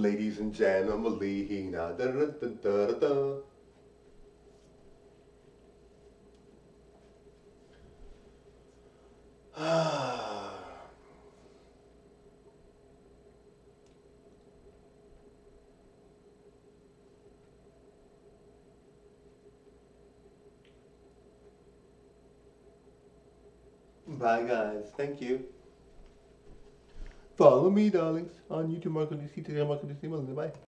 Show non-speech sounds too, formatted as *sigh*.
Ladies and gentlemen, Lihina. Da, da, da, da, da, da. *sighs* Bye guys. Thank you. Follow me, darlings, on YouTube, Marco DC, Marco DC, Bye.